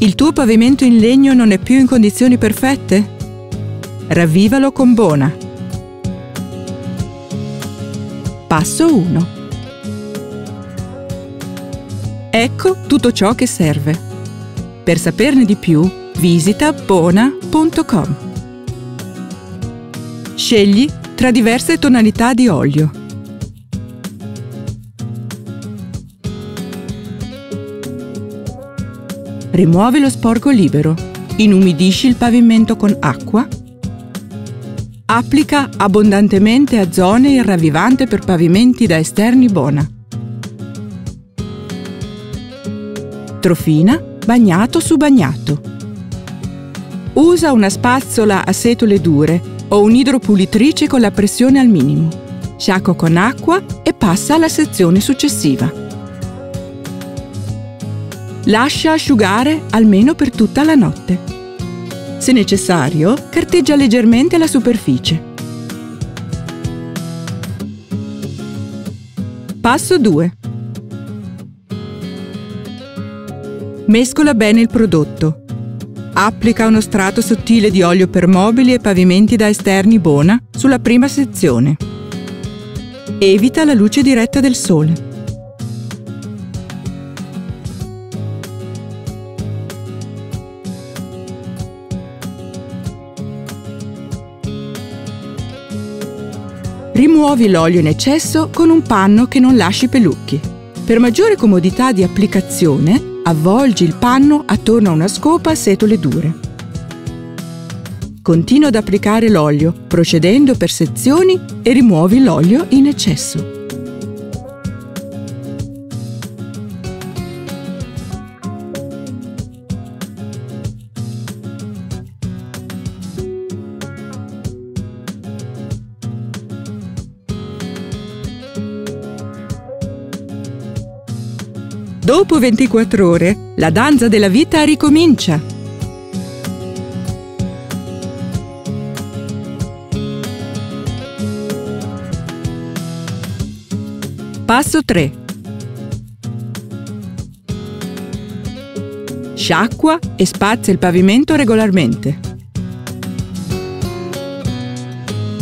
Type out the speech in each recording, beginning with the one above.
Il tuo pavimento in legno non è più in condizioni perfette? Ravvivalo con Bona. Passo 1. Ecco tutto ciò che serve. Per saperne di più, visita bona.com. Scegli tra diverse tonalità di olio. Rimuovi lo sporco libero. Inumidisci il pavimento con acqua. Applica abbondantemente a zone il ravvivante per pavimenti da esterni Bona. Trofina bagnato su bagnato. Usa una spazzola a setole dure o un'idropulitrice con la pressione al minimo. Sciacqua con acqua e passa alla sezione successiva. Lascia asciugare almeno per tutta la notte. Se necessario, carteggia leggermente la superficie. Passo 2. Mescola bene il prodotto. Applica uno strato sottile di olio per mobili e pavimenti da esterni Bona sulla prima sezione. Evita la luce diretta del sole. Rimuovi l'olio in eccesso con un panno che non lasci pelucchi. Per maggiore comodità di applicazione, avvolgi il panno attorno a una scopa a setole dure. Continua ad applicare l'olio, procedendo per sezioni e rimuovi l'olio in eccesso. Dopo 24 ore, la danza della vita ricomincia. Passo 3. Sciacqua e spazza il pavimento regolarmente.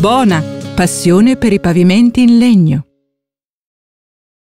Buona passione per i pavimenti in legno.